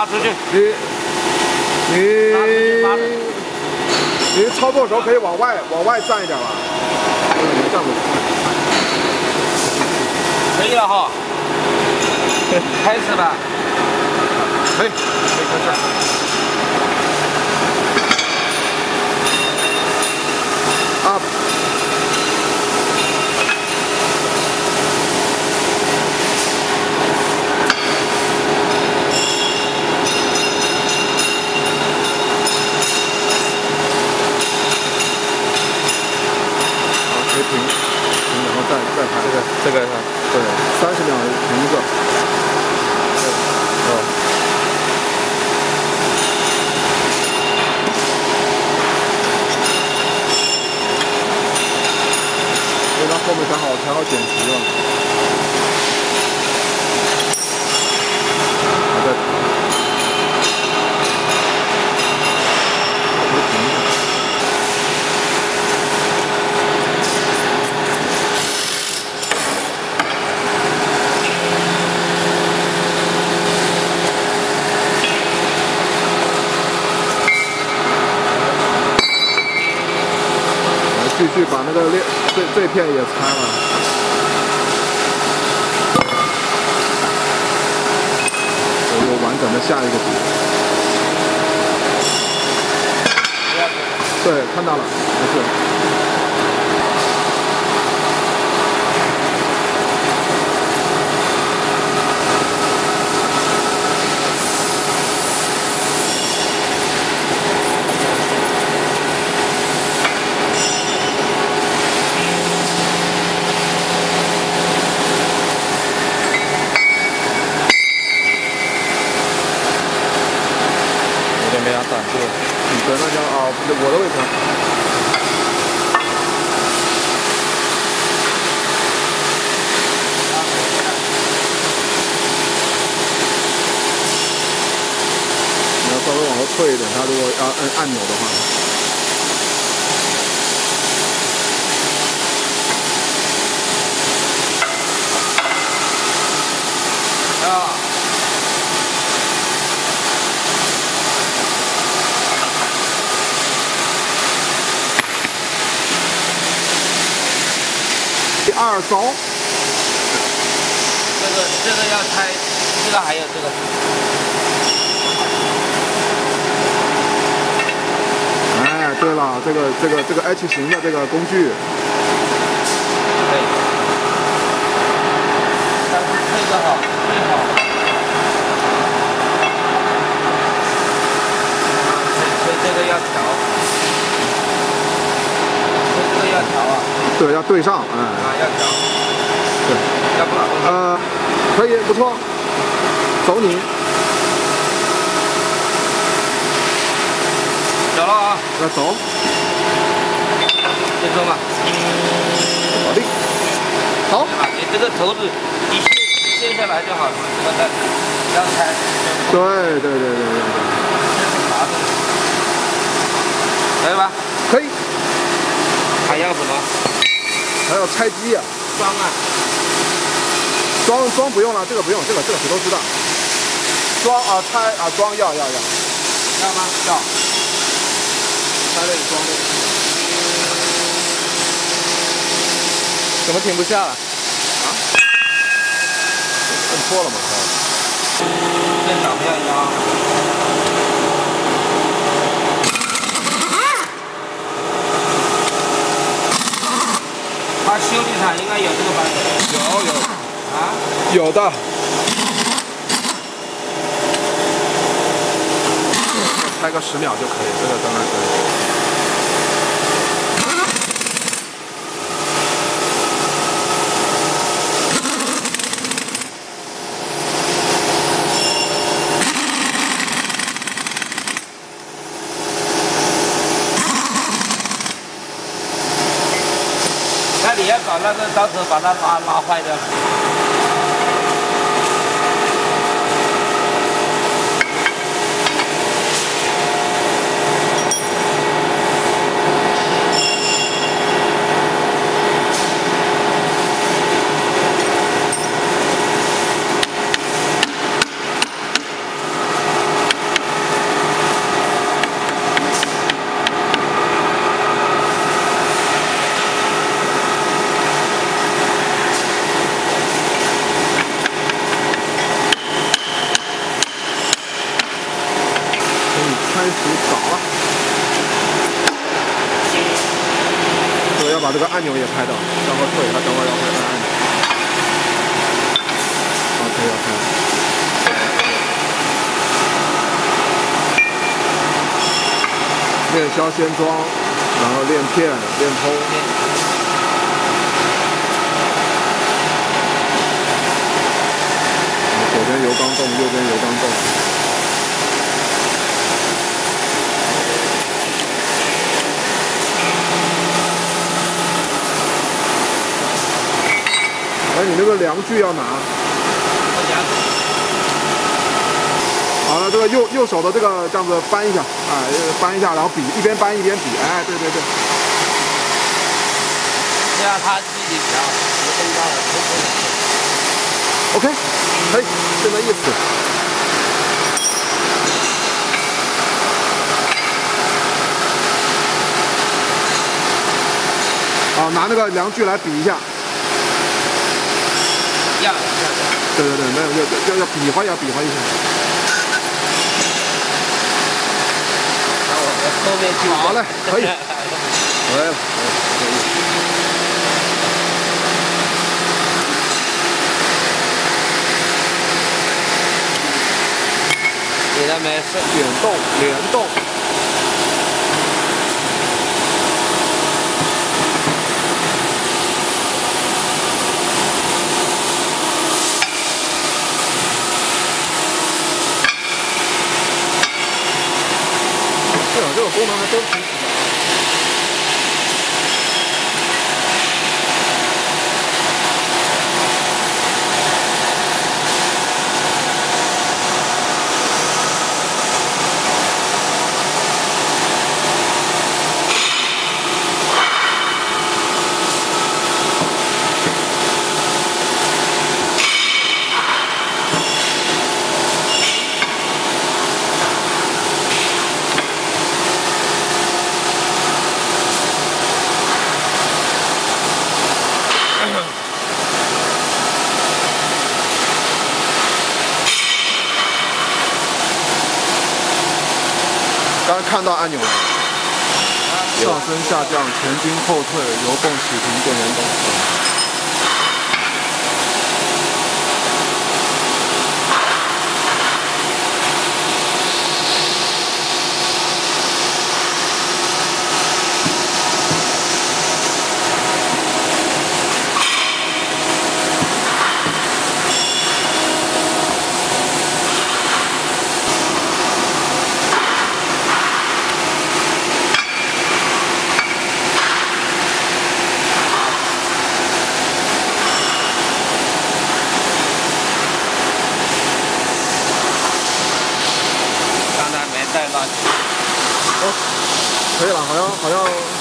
拉出去，你你你操作的时候可以往外往外站一点吧，站过去。可以了哈。开始吧。可以，可以开始。up。好，可以停，停，然后再再排这个，这个是对，三十秒停一个。哦。刚好才好剪辑了。这个裂这这片也拆了。我有完整的下一个底。对，看到了，没事。有点被他挡住了。你的那叫啊，不是我的位置。你要稍微往后退一点，它如果要按按钮的话。啊。走，这个这个要拆，这个还有这个。哎，对了，这个这个这个 H 型的这个工具，对。但是这个好，最好。所以这个要调，这个要调啊，对，要对上，嗯，啊要调，对，要不呃，可以，不错，走你，调了啊，那走，先说吧，好的，好？你这个头子一卸卸下来就好了，这个再要拆，对对对对对可以吧？对，可以，还要什么？还要拆机啊，装啊，装装不用了，这个不用，这个这个谁都知道，装啊拆啊装要要要，要吗？要，拆类装类，怎么停不下了？摁错了嘛，电脑不要压。它修理厂应该有这个版本有有啊？有的，拍个十秒就可以，这个当然可以。你要搞那个，到时候把它拉拉坏掉开始打了。所要把这个按钮也拍到，稍后退，他等会要会按按钮。OK OK。面销先装，然后练片，练通。左边油缸动，右边油缸动。哎，你那个量具要拿。好了，这个右右手的这个这样子搬一下，啊，搬一下，然后比一边搬一边比，哎，对对对。这样它自己比较更高了，OK，可以，就这意思。好，拿那个量具来比一下。要要要。对对对，没有要要要比划要比划一下。后面去好嘞，可以，可以了，可以。你那边是点动联动。大家看到按钮了，上升下降，前进后退，油泵启停，电源灯。哦，可以了，好像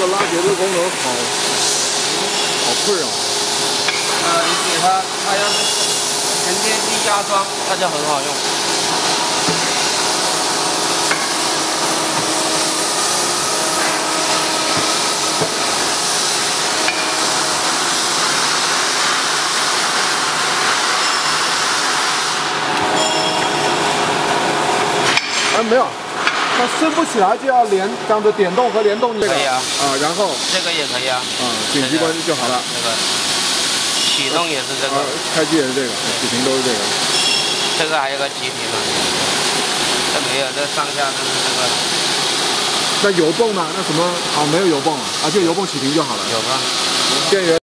个拉结的功能好，好困啊。呃，你给它，它要是沉淀剂压装，它就很好用。哎，没有。它升不起来就要连这样子点动和联动这个，可以啊，啊，然后这个也可以啊，啊，紧急关就好了。这个启动也是这个，开机也是这个，启停都是这个。这个还有个启停呢，这没有，这上下都是这个。那油泵呢？那什么？啊，没有油泵啊，啊，就油泵启停就好了。有吗？电源。